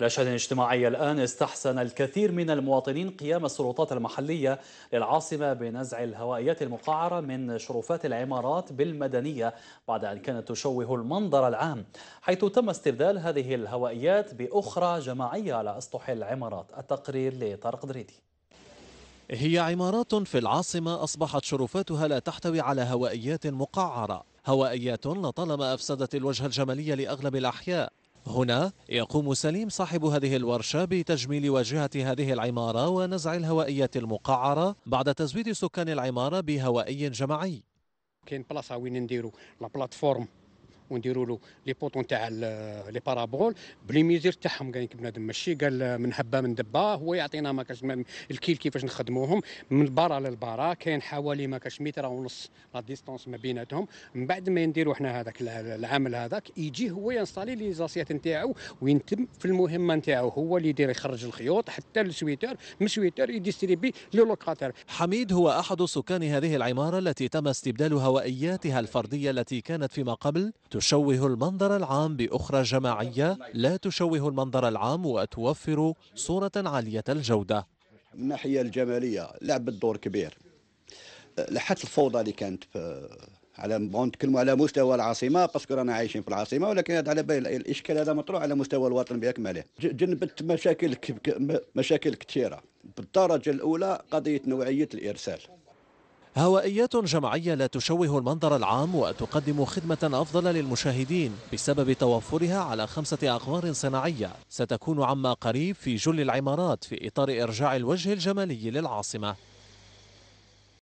الأشهاد الاجتماعية الآن استحسن الكثير من المواطنين قيام السلطات المحلية للعاصمة بنزع الهوائيات المقعرة من شرفات العمارات بالمدنية بعد أن كانت تشوه المنظر العام حيث تم استبدال هذه الهوائيات بأخرى جماعية على أسطح العمارات. التقرير لطارق دريدي. هي عمارات في العاصمة أصبحت شرفاتها لا تحتوي على هوائيات مقعرة هوائيات لطالما أفسدت الوجه الجمالي لأغلب الأحياء. هنا يقوم سليم صاحب هذه الورشة بتجميل واجهة هذه العمارة ونزع الهوائيات المقعرة بعد تزويد سكان العمارة بهوائي جماعي. كاين بلاصه وين نديروا لا بلاتفورم ونديروا له لي بوطون تاع لي بارابول. بلي ميزير تاعهم قال بنادم ماشي قال من هبه من دبة هو يعطينا ما كاش الكيل كيفاش نخدموهم. من البارا للبارا كاين حوالي ما كاش متر ونص لا ديستونس ما بيناتهم. من بعد ما نديروا إحنا هذاك العامل هذاك يجي هو ينستالي les assiettes نتاعو وينتم في المهمة نتاعو. هو اللي يدير يخرج الخيوط حتى ال switcher من switcher يديستريبي les locataires. حميد هو أحد سكان هذه العمارة التي تم استبدال هوائياتها الفردية التي كانت فيما قبل؟ تشوه المنظر العام بأخرى جماعية لا تشوه المنظر العام وتوفر صورة عالية الجودة. من الناحية الجمالية لعبت دور كبير. لحت الفوضى اللي كانت على نتكلموا على مستوى العاصمة باسكو رانا عايشين في العاصمة ولكن هذا على بالي الإشكال هذا مطروح على مستوى الوطن باكمله جنبت مشاكل مشاكل كثيرة. بالدرجة الأولى قضية نوعية الإرسال. هوائيات جماعية لا تشوه المنظر العام وتقدم خدمة أفضل للمشاهدين بسبب توفرها على خمسة أقمار صناعية. ستكون عما قريب في جل العمارات في إطار إرجاع الوجه الجمالي للعاصمة.